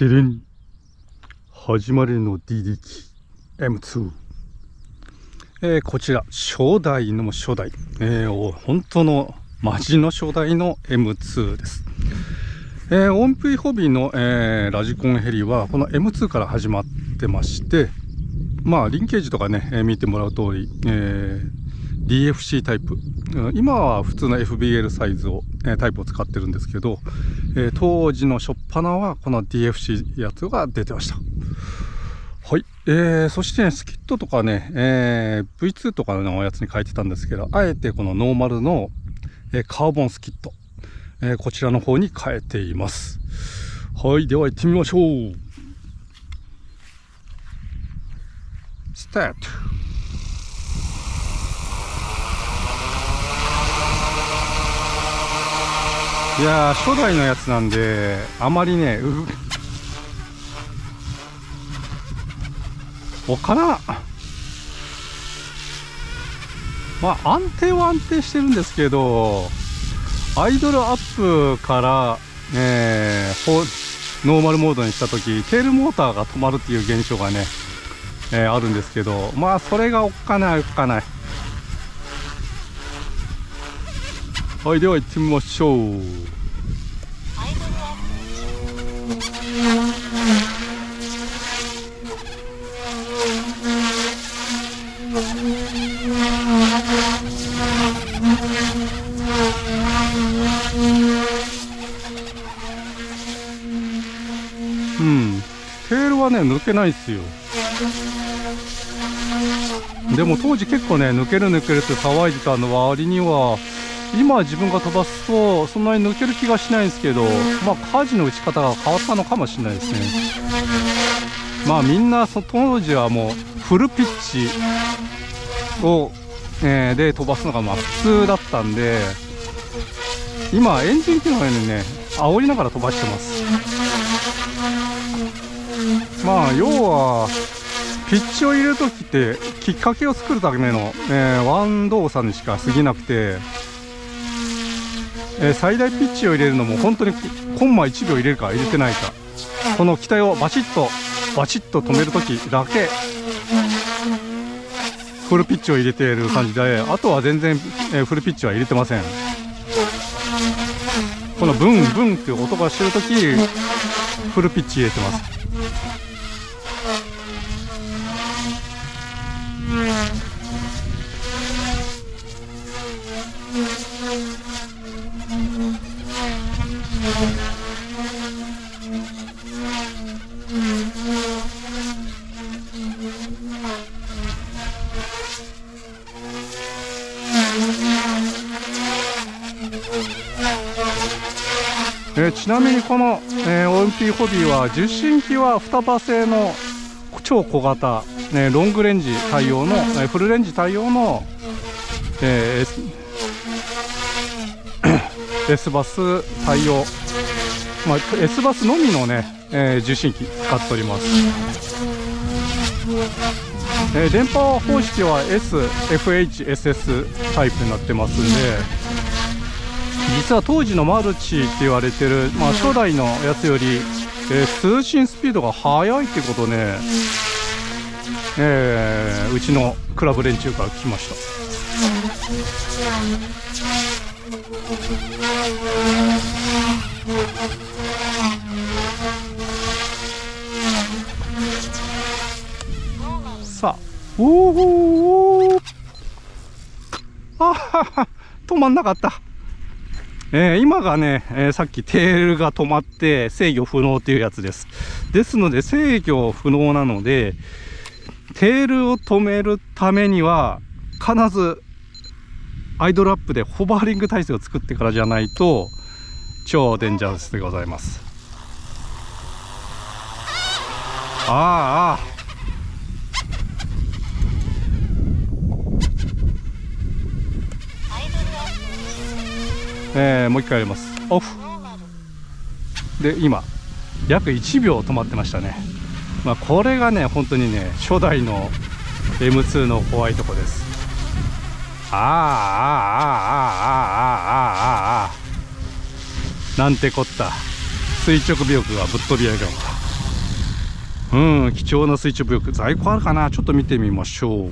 ででん始まりの DD 機 M2. えー、こちら初代の初代、えー、本当のマジの初代の M2 です。えー、音符ホビーの、えー、ラジコンヘリはこの M2 から始まってましてまあリンケージとかね、えー、見てもらう通り、えー、DFC タイプ今は普通の FBL サイズを、え、タイプを使ってるんですけど、え、当時の初っ端はこの DFC やつが出てましたはい、えー、そしてねスキットとかね、えー、V2 とかのやつに書いてたんですけどあえてこのノーマルの、え、カーボンスキットえ、こちらの方に変えています。はい、では行ってみましょう。スタート。いや初代のやつなんで、あまりね、うおかな？まあ安定は安定してるんですけどアイドルアップから、えー、ノーマルモードにした時テールモーターが止まるっていう現象がね、えー、あるんですけどまあそれがおっかないおっかない。はいでは行ってみましょう。ね抜けないっすよ。でも当時結構ね抜ける抜けるって騒いでたの割には今自分が飛ばすとそんなに抜ける気がしないんですけどまあ舵の打ち方が変わったのかもしれないですね。まあみんなそ当時はもうフルピッチを、えー、で飛ばすのがまあ普通だったんで今エンジン機能にね煽りながら飛ばしてます。まあ要はピッチを入れる時ってきっかけを作るための、えー、ワン動作にしか過ぎなくて、えー、最大ピッチを入れるのも本当にコンマ1秒入れるか入れてないか。この機体をバチッとバチッと止める時だけフルピッチを入れている感じであとは全然、えー、フルピッチは入れてません。このブンブンっていう音がしてる時フルピッチ入れてます。え、ちなみにこの、えー、 OMPHOBBY は受信機は双葉製の超小型、ね、ロングレンジ対応の、え、フルレンジ対応の、えー、S バス対応、まあ、S バスのみのね、えー、受信機使っております、えー、電波方式は SFHSS タイプになってますんで実は当時のマルチって言われてる、まあ、初代のやつより、えー、通信スピードが速いってことね、えー、うちのクラブ連中から聞きました。さあおおあはは止まんなかったえー、今がね、えー、さっきテールが止まって制御不能っていうやつです。ですので制御不能なので、テールを止めるためには必ずアイドルアップでホバーリング体制を作ってからじゃないと超デンジャラスでございます。ああああ、えー、もう一回やります。オフ。で今約1秒止まってましたね。まあこれがね本当にね初代の M2 の怖いとこです。ああああああああああなんてこった。垂直尾翼がぶっ飛び上げる。うん貴重な水中ブロック在庫あるかな？ちょっと見てみましょう。